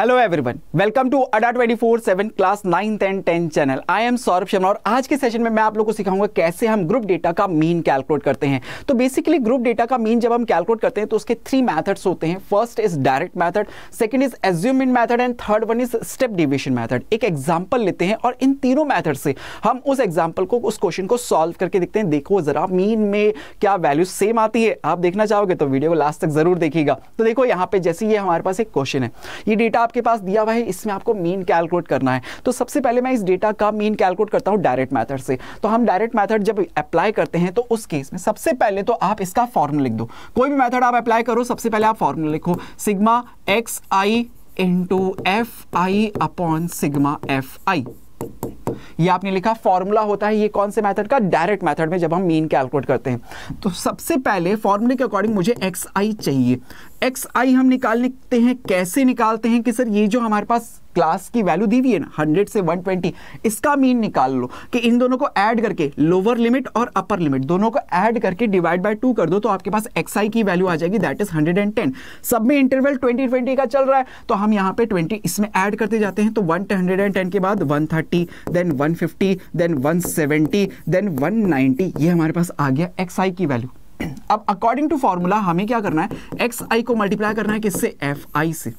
Hello everyone welcome to Adda 24/7 class 9th and 10th channel I am Saurabh Sharma और आज के session में मैं आप लोगों को सिखाऊँगा कैसे हम ग्रुप डेटा का मीन कैलकुलेट करते हैं। तो बेसिकली ग्रुप डेटा का मीन जब हम कैलकुलेट करते हैं तो उसके थ्री मेथड्स होते हैं। First is direct method second is assume mean method and third one is step division method एक एग्ज़ाम्पल लेते हैं और इन तीनों मैथड से हम उस एग्ज़ाम्पल को, उस क्वेश्चन को सॉल्व करके देखते हैं। देखो जरा मीन में क्या वैल्यू सेम आती है? आप देखना चाहोगे तो वीडियो को लास्ट तक ज़रूर देखिएगा। तो देखो यहाँ पे जैसे ये हमारे पास एक क्वेश्चन है। ये डेटा आपके पास दिया हुआ है, इसमें आपको मीन कैलकुलेट करना है। तो सबसे पहले मैं इस डेटा का मीन कैलकुलेट करता हूँ डायरेक्ट मैथड से। तो हम डायरेक्ट मैथड जब अप्लाई करते हैं तो उस केस में सबसे पहले तो आप इसका फॉर्मूला लिख दो। कोई भी मैथड आप अप्लाई करो, सबसे पहले आप फॉर्मूला लिखो। Sigma x i into f i upon sigma f i ये आपने लिखा फॉर्मूला होता है ये कौन से मैथड का? डायरेक्ट मैथड में जब हम मीन कैलकुलेट करते हैं। तो सबसे पहले फॉर्मूले के अकॉर्डिंग मुझे एक्स आई चाहिए। एक्स आई हम निकाल निकालते हैं, कैसे निकालते हैं कि सर ये जो हमारे पास क्लास की वैल्यू दी हुई है ना हंड्रेड से वन ट्वेंटी इसका मीन निकाल लो कि इन दोनों को ऐड करके लोअर लिमिट और अपर लिमिट दोनों को ऐड करके डिवाइड बाय टू कर दो तो आपके पास एक्स आई की वैल्यू आ जाएगी that is hundred and ten सब में इंटरवल ट्वेंटी ट्वेंटी का चल रहा है तो हम यहाँ पे ट्वेंटी इसमें ऐड करते जाते हैं तो वन हंड्रेड एंड टेन के बाद one thirty then one fifty then one seventy then one ninety ये हमारे पास आ गया एक्स आई की वैल्यू अब अकॉर्डिंग टू फॉर्मूला हमें क्या करना है? एक्स आई को मल्टीप्लाई करना है किससे? एफ़ आई से.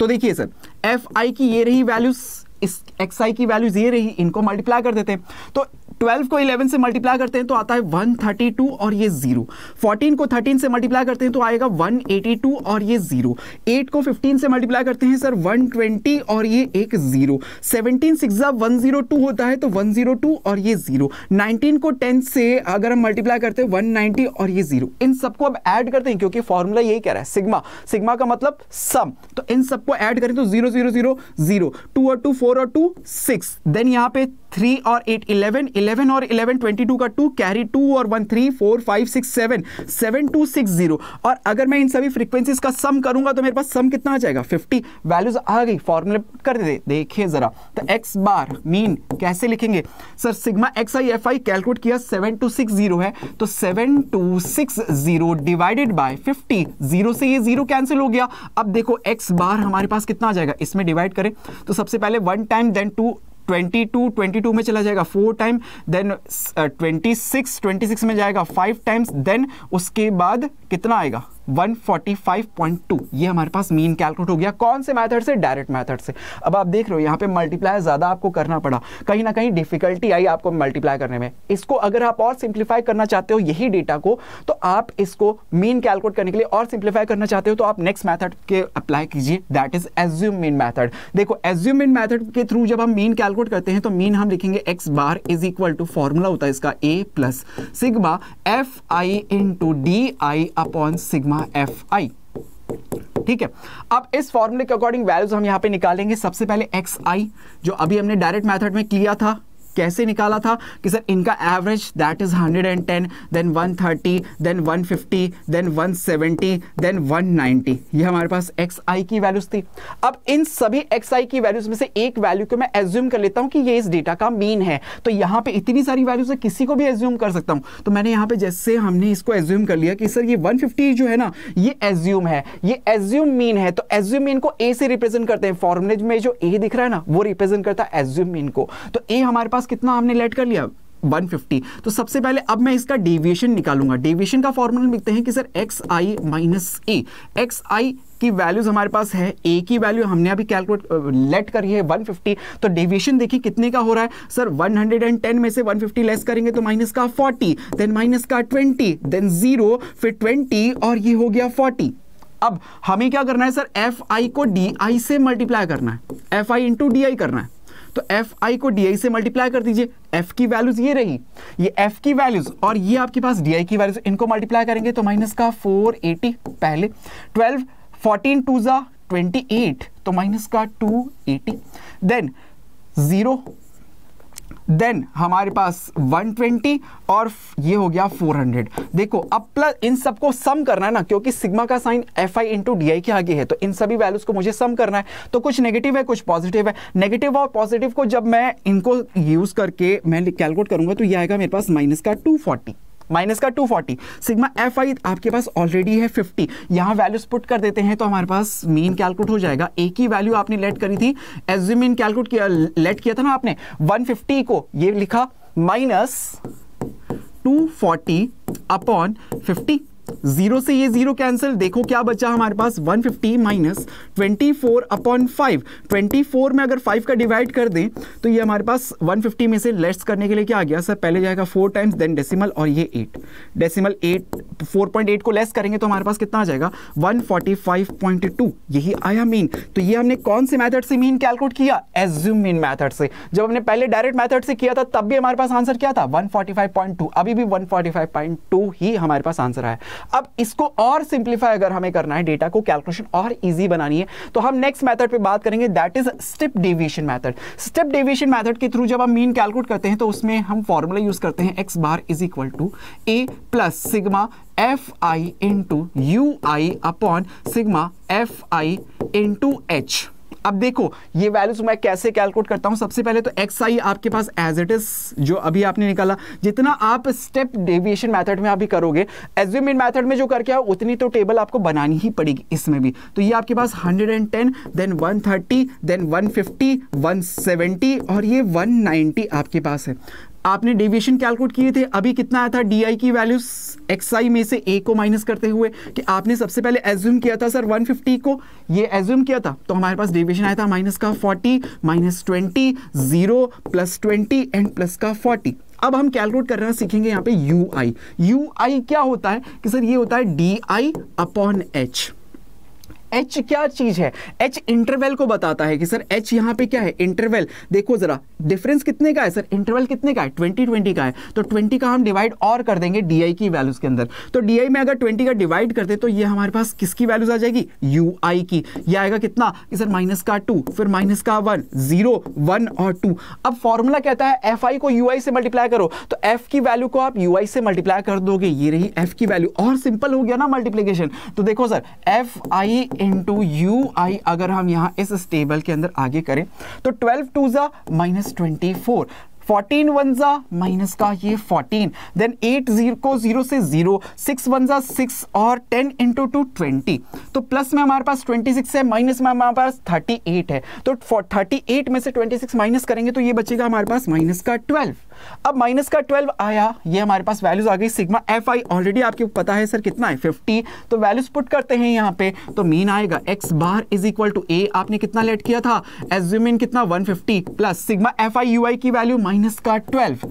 तो देखिए सर एफ़ आई की ये रही वैल्यूज़ इस एक्स आई की वैल्यूज़ ये रही, इनको मल्टीप्लाई कर देते हैं। तो 12 को 11 से मल्टीप्लाई करते हैं तो आता है 132 और ये ज़ीरो 14 को 13 से मल्टीप्लाई करते हैं तो आएगा 182 और ये ज़ीरो 8 को 15 से मल्टीप्लाई करते हैं सर 120 और ये एक zero 17 six one zero two होता है तो 102 और ये ज़ीरो 19 को 10 से अगर हम मल्टीप्लाई करते हैं 190 और ये ज़ीरो इन सबको अब ऐड करते हैं, क्योंकि फॉर्मूला यही कह रहा है सिग्मा सिग्मा का मतलब सम तो इन सबको ऐड करें तो zero zero zero zero two और टू फोर और टू सिक्स देन यहाँ पे थ्री और एट इलेवन इलेवन और इलेवन ट्वेंटी टू का टू कैरी टू और one three four five six seven seven two six zero और अगर मैं इन सभी फ्रीक्वेंसीज का सम करूँगा तो मेरे पास सम कितना आ जाएगा? फिफ्टी वैल्यूज़ आ गई. फॉर्मूले कर दे, देखिए जरा. तो एक्स बार मीन कैसे लिखेंगे? Sir sigma x i f i calculate किया सेवन टू सिक्स ज़ीरो है. तो seven two six zero divided by fifty zero से ये ज़ीरो कैंसिल हो गया. अब देखो एक्स बार हमारे पास कितना आ जाएगा? इसमें डिवाइड करें. तो सबसे पहले one time then two twenty two twenty two में चला जाएगा four time then twenty six twenty six में जाएगा फाइव टाइम्स देन उसके बाद कितना आएगा? 145.2 ये हमारे पास मीन कैलकुलेट हो गया। कौन से मेथड से? डायरेक्ट मेथड से। अब आप देख रहे हो, यहाँ पे मल्टीप्लाई ज़्यादा आपको करना पड़ा। कहीं ना कहीं डिफिकल्टी आई आपको मल्टीप्लाई करने में। इसको अगर आप और सिंप्लीफाई करना चाहते हो, यही डेटा को तो आप इसको मीन कैलकुलेट करने के लिए और सिंप्लीफाई करना चाहते हो तो आप नेक्स्ट मैथड के अप्लाई कीजिए। That is assume mean method देखो एज्यूम मीन मैथड के थ्रू जब हम मीन कैलकुलेट करते हैं तो मीन हम लिखेंगे x bar is equal to formula होता है इसका a plus sigma f i into d i upon sigma f i ठीक है? अब इस फॉर्मूले के अकॉर्डिंग वैल्यूज़ हम यहाँ पे निकालेंगे। सबसे पहले एक्स आई जो अभी हमने डायरेक्ट मेथड में किया था कैसे निकाला था कि सर इनका average that is 110 then 130 then 150 then 170 then 190 ये हमारे पास एक्स आई की वैल्यूज़ थी। अब इन सभी एक्स आई की वैल्यूज़ में से एक वैल्यू को मैं एज्यूम कर लेता हूँ कि ये इस डेटा का मीन है। तो यहाँ पे इतनी सारी वैल्यूज़ है, किसी को भी एज्यूम कर सकता हूँ। तो मैंने यहाँ पे जैसे हमने इसको एज्यूम कर लिया कि सर ये 150 जो है ना, ये एज्यूम है, ये एज्यूम मीन है तो एज्यूम मीन को ए से रिप्रेजेंट करते हैं। फॉर्मुले में जो ए दिख रहा है ना, वो रिप्रेजेंट करता है एज्यूम मीन को। तो ए हमारे पास कितना हमने लेट कर लिया? 150 तो सबसे पहले अब मैं इसका डेविएशन निकालूँगा। डेविएशन का फॉर्मूला लिखते हैं कि sir x i minus a x i की वैल्यूज़ हमारे पास है। ए की वैल्यू हमने अभी कैलकुलेट लेट करी है 150 तो डेविएशन देखिए कितने का हो रहा है। सर 110 में से 150 लेस करेंगे तो माइनस का 40 देन माइनस का 20 देन ज़ीरो फिर 20 और ये हो गया 40 अब हमें क्या करना है सर एफ़ आई को डी आई से मल्टीप्लाई करना है। F i into d i करना है। तो एफ़ आई को डी आई से मल्टीप्लाई कर दीजिए। एफ़ की वैल्यूज़ ये रही। ये एफ़ की वैल्यूज़ और ये आपके पास डी आई की वैल्यूज़ इनको मल्टीप्लाई करेंगे तो माइनस का फोर एटी पहले। ट्वेल्व फोर्टीन टू जा ट्वेंटी एट तो माइनस का two eighty then zero then हमारे पास 120 और ये हो गया 400 देखो, अब प्लस इन सबको सम करना है ना, क्योंकि सिग्मा का sign f i into d i के आगे है तो इन सभी वैल्यूज़ को मुझे सम करना है। तो कुछ नेगेटिव है, कुछ पॉजिटिव है। नेगेटिव और पॉजिटिव को जब मैं इनको यूज़ करके, मैं कैलकुलेट करूँगा तो ये आएगा मेरे पास माइनस का 240 माइनस का 240 सिग्मा एफ़ आई आपके पास ऑलरेडी है 50 यहाँ वैल्यूज़ पुट कर देते हैं तो हमारे पास मीन कैलकुलेट हो जाएगा। एक ही वैल्यू आपने लेट करी थी। एज्यूम मीन कैलकुलेट किया लेट किया था ना आपने। 150 को ये लिखा माइनस 240 अपॉन 50 ज़ीरो से ये ज़ीरो कैंसिल, देखो क्या बचा हमारे पास 150 fifty minus twenty four upon five twenty में अगर फाइव का डिवाइड कर दें तो ये हमारे पास 150 में से लेस करने के लिए क्या आ गया, सर, पहले जाएगा फोर टाइम्स देन डेसिमल और ये eight decimal eight four point eight को लेस करेंगे तो हमारे पास कितना आ जाएगा one forty five point two यही आया मीन तो ये हमने कौन से मैथड से मीन कैलकुलेट किया? एज्यूम मीन मैथड से। जब हमने पहले डायरेक्ट मैथड से किया था, तब भी हमारे पास आंसर क्या था? वन अभी भी वन ही हमारे पास आंसर आया। अब इसको और सिंप्लीफाई अगर हमें करना है डेटा को कैलकुलेशन और इजी बनानी है तो हम नेक्स्ट मेथड पे बात करेंगे that is step deviation method step deviation method के थ्रू जब हम मीन कैलकुलेट करते हैं तो उसमें हम फॉर्मूला यूज़ करते हैं x bar is equal to a plus sigma f i into u i upon sigma f i into h अब देखो, ये वैल्यूज़ मैं कैसे कैलकुलेट करता हूँ? सबसे पहले तो एक्स आई आपके पास एज इट इज़ जो अभी आपने निकाला, जितना आप स्टेप डेविएशन मेथड में अभी करोगे एज्यूम मेथड में जो करके आओ, उतनी तो टेबल आपको बनानी ही पड़ेगी इसमें भी। तो ये आपके पास 110 देन 130 देन 150 170 और ये 190 आपके पास है। आपने डेविएशन कैलकुलेट किए थे, अभी कितना आया था? डी आई की वैल्यू एक्स आई में से ए को माइनस करते हुए कि आपने सबसे पहले एज्यूम किया था सर 150 को, ये एज्यूम किया था तो हमारे पास डेविएशन आया था माइनस का 40 minus twenty zero plus twenty and plus का 40 अब हम कैलकुलेट करना सीखेंगे यहाँ पे यू आई यू आई क्या होता है? कि सर ये होता है d i upon h h क्या चीज़ है? एच इंटरवल को बताता है कि सर एच यहाँ पे क्या है? इंटरवल देखो जरा डिफरेंस कितने का है? सर इंटरवल कितने का है? ट्वेंटी ट्वेंटी का है। तो ट्वेंटी का हम डिवाइड और कर देंगे डीआई की वैल्यूज़ के अंदर। तो डीआई में अगर ट्वेंटी का डिवाइड करते तो ये हमारे पास किसकी वैल्यूज़ आ जाएगी? यू आई की। ये आएगा कितना? कि सर माइनस का टू फिर माइनस का वन ज़ीरो वन और टू अब फॉर्मूला कहता है एफ़ आई को यू आई से मल्टीप्लाई करो। तो एफ़ की वैल्यू को आप यू आई से मल्टीप्लाई कर दोगे। ये रही एफ़ की वैल्यू और सिंपल हो गया ना मल्टीप्लीकेशन तो देखो sir f i into u i अगर हम यहाँ इस टेबल के अंदर आगे करें तो ट्वेल्व टू ज़ा minus twenty four fourteen one जा माइनस का ये फोर्टीन देन एट ज़ीरो को ज़ीरो से ज़ीरो सिक्स वन जा सिक्स और टेन इंटू टू ट्वेंटी तो प्लस में हमारे पास ट्वेंटी सिक्स है माइनस में हमारे पास थर्टी एट है. तो थर्टी एट में से ट्वेंटी सिक्स माइनस करेंगे तो ये बचेगा हमारे पास माइनस का ट्वेल्व अब माइनस का 12 आया, ये हमारे पास वैल्यूज़ आ गई सिग्मा एफ़ आई ऑलरेडी आपको पता है सर कितना है? 50 तो वैल्यूज़ पुट करते हैं यहाँ पे तो मीन आएगा. X bar is equal to a आपने कितना लेट किया था? एज्यूमिन कितना? 150 plus sigma f i u i की वैल्यू माइनस का 12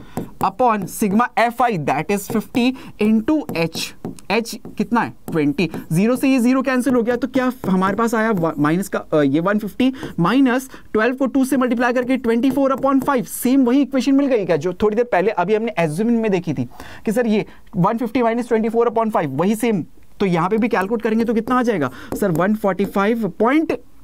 upon sigma f i that is 50 into h h कितना है? 20 ज़ीरो से ये ज़ीरो कैंसिल हो गया तो क्या हमारे पास आया माइनस का ये 150 माइनस 12 को 2 से मल्टीप्लाई करके 24 फोर अपॉन फाइव सेम वही इक्वेशन मिल गई क्या, जो थोड़ी देर पहले अभी हमने एज्यूमिन में देखी थी कि सर ये 150 fifty minus twenty four upon five वही सेम तो यहाँ पे भी कैलकुलेट करेंगे तो कितना आ जाएगा? सर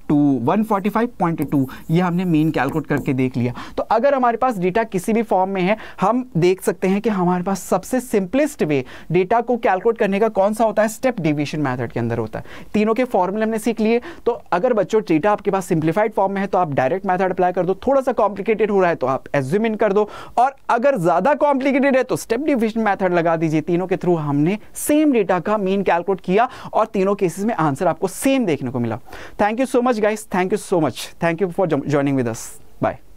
145.2 145.2 ये हमने मीन कैलकुलेट करके देख लिया। तो अगर हमारे पास डेटा किसी भी फॉर्म में है, हम देख सकते हैं कि हमारे पास सबसे सिंपलेस्ट वे डेटा को कैलकुलेट करने का कौन सा होता है? स्टेप डिविजन मेथड के अंदर होता है। तीनों के फॉर्मूले हमने सीख लिए। तो अगर बच्चों डेटा आपके पास सिंप्लीफाइड फॉर्म में है तो आप डायरेक्ट मेथड अप्लाई कर दो। थोड़ा सा कॉम्प्लिकेटेड हो रहा है तो आप एज्यूम इन कर दो। और अगर ज़्यादा कॉम्प्लिकेटेड है तो स्टेप डिविजन मैथड लगा दीजिए। तीनों के थ्रू हमने सेम डेटा का मीन कैलकुलेट किया और तीनों केसेस में आंसर आपको सेम देखने को मिला। Thank you so much guys. Thank you so much. Thank you for joining with us. Bye